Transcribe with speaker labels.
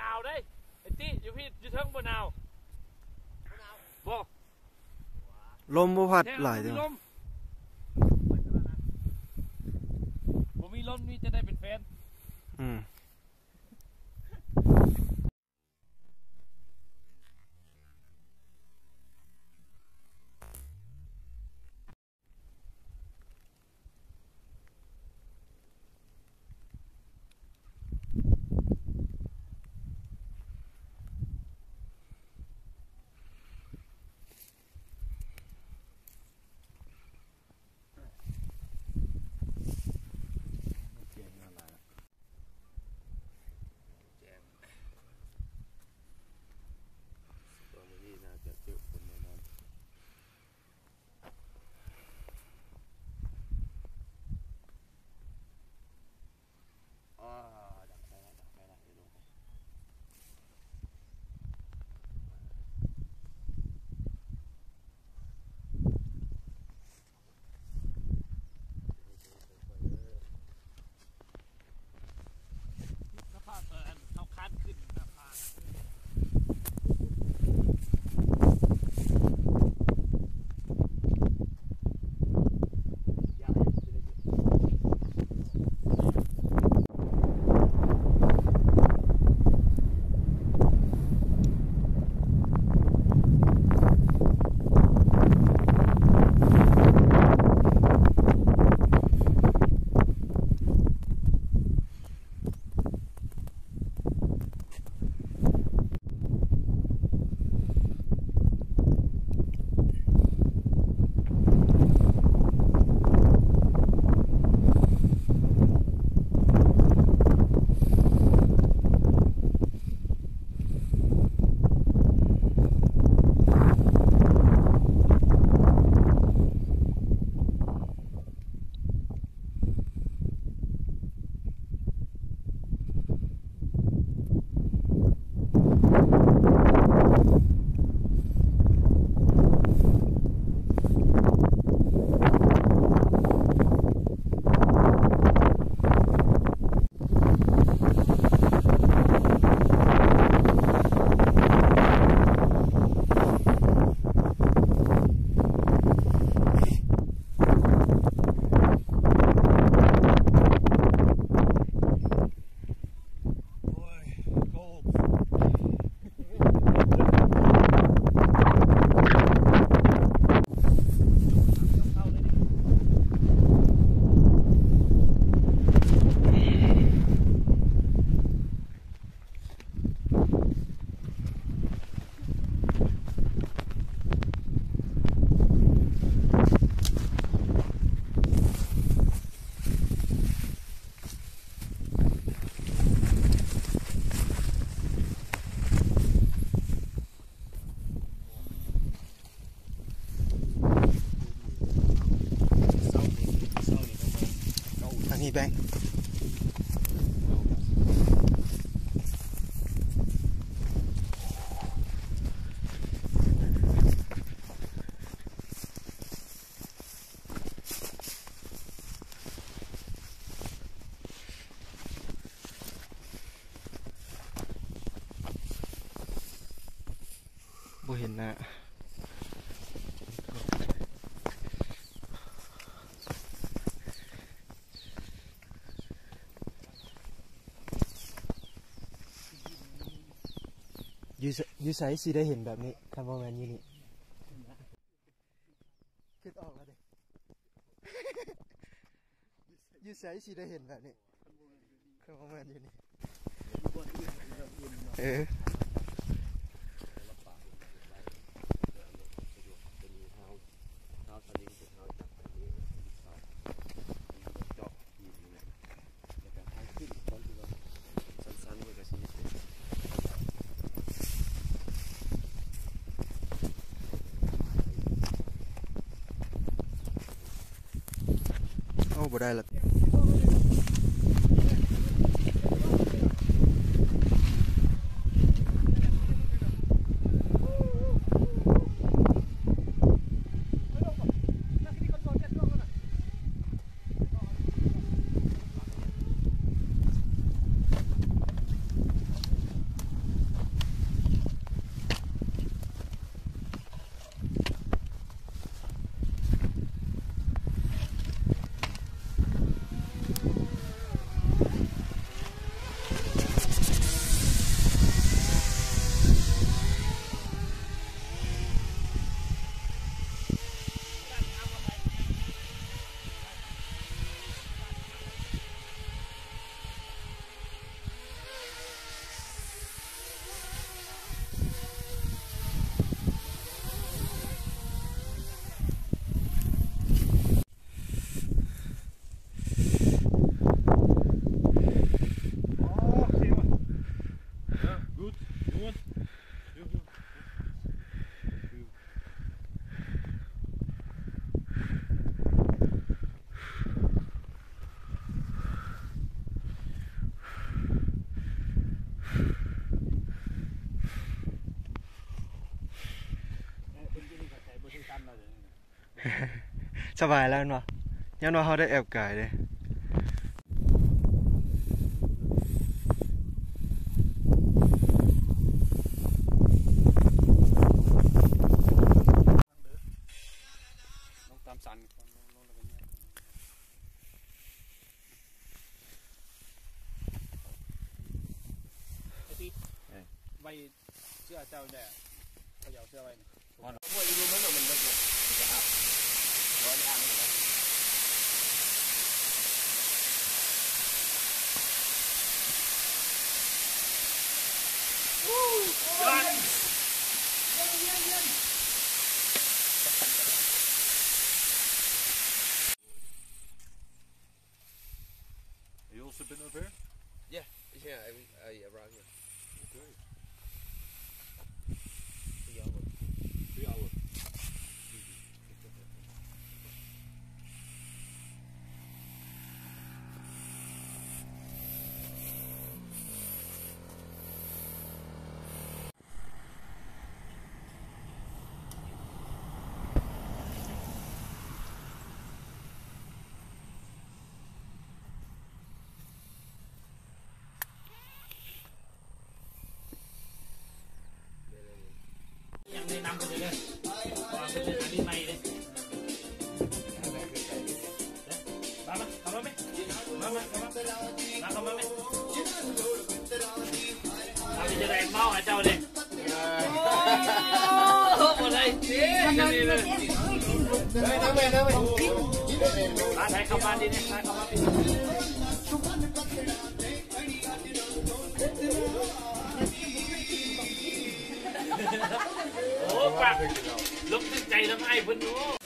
Speaker 1: นาวได้ไอ้
Speaker 2: ตี้อยู่พี่อยู่เทิงบ่หนาวบ่ลมบ่พัดหลา
Speaker 1: ยเด้อลมบมีลมนี่
Speaker 2: จะได้เป็
Speaker 3: นแฟน อืม gì vậy Bố hiền ạ à. ยู่ไสอยู่ไสสิได้เห็นแบบนี้คำว่าแมนอยู่นี่คิดออกแล้วเด้อยู่ไสสิได้เห็นแบบนี้คำว่าแมนอยู่นี่เออ
Speaker 2: จะมีเท้าเท้าสลิงเป็นเท้า บ่ได้
Speaker 3: ละ
Speaker 2: sao bài lên mà nhau nó hơi đấy ẹp cải đây vay chưa trao nè bây giờ chưa vay nữa. Còn mỗi luôn nữa là
Speaker 4: mình. Also been up here?
Speaker 2: Yeah, yeah, I, I uh, around here.
Speaker 4: Okay.
Speaker 1: đi năm đi đây còn bên đây đi mày đi ba má ba má mẹ ba má ba má ba má mẹ ba mau hả, cháu đi vào đây đi đây năm mày năm mày ba thầy không ba đi đi ปาลบถึงใจทำไห้เพิ่นรู้